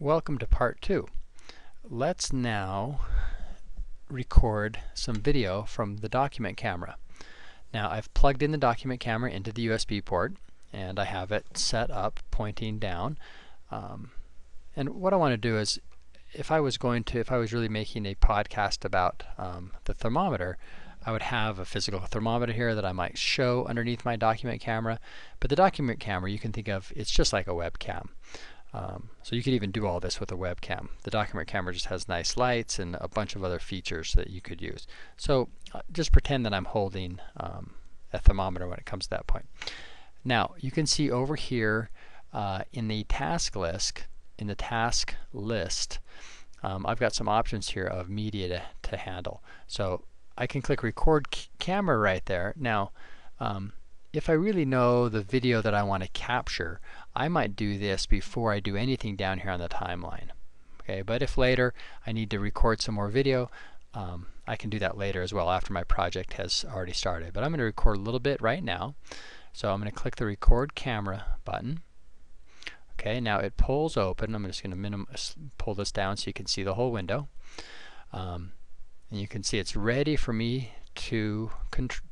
Welcome to part two. Let's now record some video from the document camera. Now I've plugged in the document camera into the USB port and I have it set up pointing down. Um, and what I want to do is if I was going to, if I was really making a podcast about um, the thermometer, I would have a physical thermometer here that I might show underneath my document camera. But the document camera you can think of, it's just like a webcam. Um, so you could even do all this with a webcam. The document camera just has nice lights and a bunch of other features that you could use. So uh, just pretend that I'm holding um, a thermometer when it comes to that point. Now you can see over here uh, in the task list, in the task list, um, I've got some options here of media to, to handle. So I can click record camera right there. Now um, if I really know the video that I want to capture, I might do this before I do anything down here on the timeline. Okay, but if later I need to record some more video, um, I can do that later as well after my project has already started. But I'm going to record a little bit right now. So I'm going to click the record camera button. Okay, now it pulls open. I'm just going to pull this down so you can see the whole window. Um, and you can see it's ready for me to,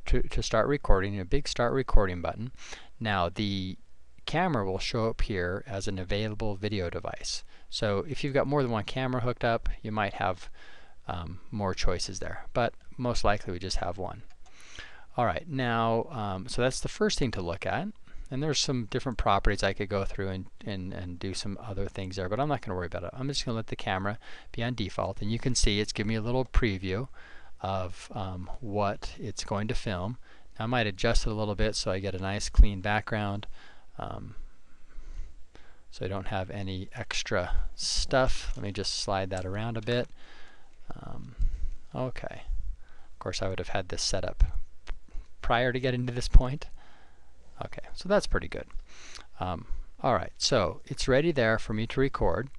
to, to start recording, a big start recording button. Now the camera will show up here as an available video device. So if you've got more than one camera hooked up, you might have um, more choices there. But most likely we just have one. Alright, now, um, so that's the first thing to look at. And there's some different properties I could go through and, and, and do some other things there, but I'm not going to worry about it. I'm just going to let the camera be on default. And you can see it's giving me a little preview of um, what it's going to film. I might adjust it a little bit so I get a nice clean background. Um, so I don't have any extra stuff. Let me just slide that around a bit. Um, okay. Of course I would have had this set up prior to getting to this point. Okay, so that's pretty good. Um, Alright, so it's ready there for me to record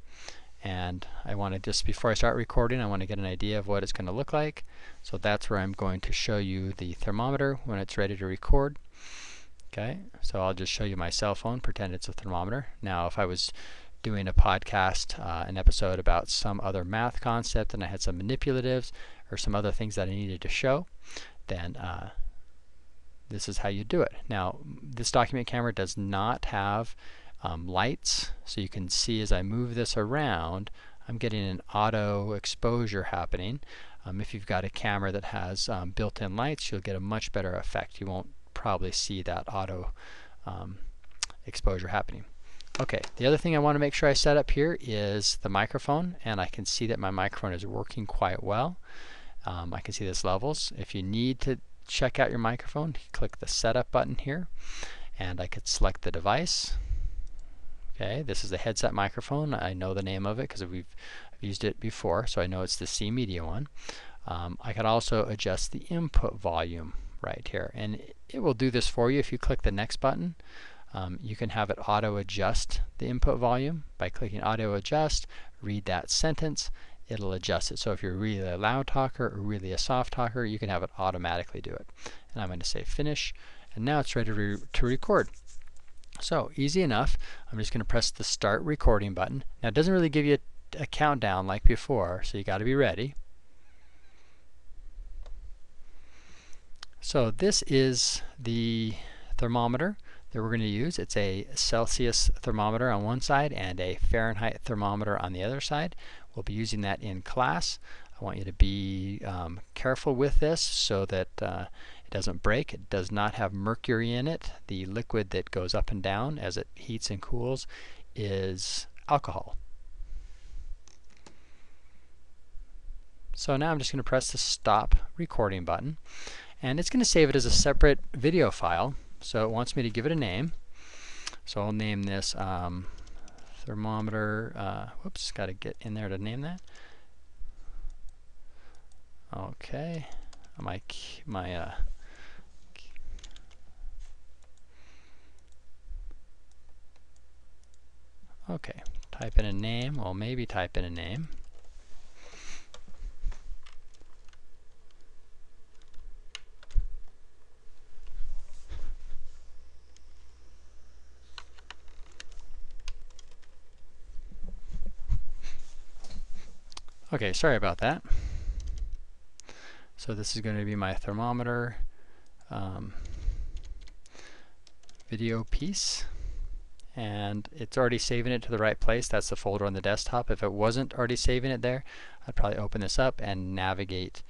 and I want to just before I start recording I want to get an idea of what it's going to look like. So that's where I'm going to show you the thermometer when it's ready to record. Okay so I'll just show you my cell phone pretend it's a thermometer. Now if I was doing a podcast uh, an episode about some other math concept and I had some manipulatives or some other things that I needed to show then uh, this is how you do it. Now this document camera does not have um, lights. So you can see as I move this around, I'm getting an auto exposure happening. Um, if you've got a camera that has um, built-in lights, you'll get a much better effect. You won't probably see that auto um, exposure happening. Okay, the other thing I want to make sure I set up here is the microphone, and I can see that my microphone is working quite well. Um, I can see this levels. If you need to check out your microphone, click the setup button here, and I could select the device. Okay, this is a headset microphone. I know the name of it because we've used it before, so I know it's the C Media one. Um, I can also adjust the input volume right here, and it will do this for you if you click the next button. Um, you can have it auto adjust the input volume by clicking auto adjust, read that sentence, it'll adjust it. So if you're really a loud talker or really a soft talker, you can have it automatically do it. And I'm going to say finish, and now it's ready to, re to record. So easy enough. I'm just going to press the start recording button. Now it doesn't really give you a, a countdown like before, so you got to be ready. So this is the thermometer that we're going to use. It's a Celsius thermometer on one side and a Fahrenheit thermometer on the other side. We'll be using that in class. I want you to be um, careful with this so that uh, doesn't break. It does not have mercury in it. The liquid that goes up and down as it heats and cools is alcohol. So now I'm just going to press the stop recording button and it's going to save it as a separate video file. So it wants me to give it a name. So I'll name this um, thermometer. Uh, whoops, got to get in there to name that. Okay, my my uh, Okay, type in a name, well maybe type in a name. Okay, sorry about that. So this is going to be my thermometer um, video piece and it's already saving it to the right place. That's the folder on the desktop. If it wasn't already saving it there, I'd probably open this up and navigate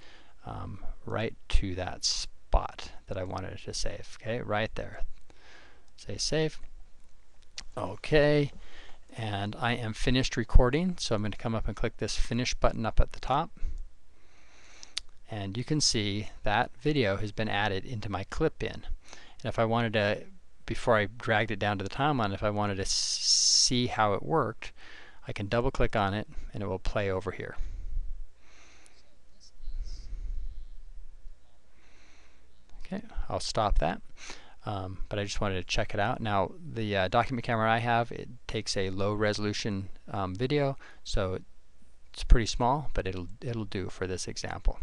um, right to that spot that I wanted to save. Okay, right there. Say save. Okay, and I am finished recording, so I'm going to come up and click this finish button up at the top. And you can see that video has been added into my clip bin. And if I wanted to before I dragged it down to the timeline, if I wanted to see how it worked, I can double click on it and it will play over here. Okay, I'll stop that. Um, but I just wanted to check it out. Now, the uh, document camera I have, it takes a low resolution um, video, so it's pretty small, but it'll, it'll do for this example.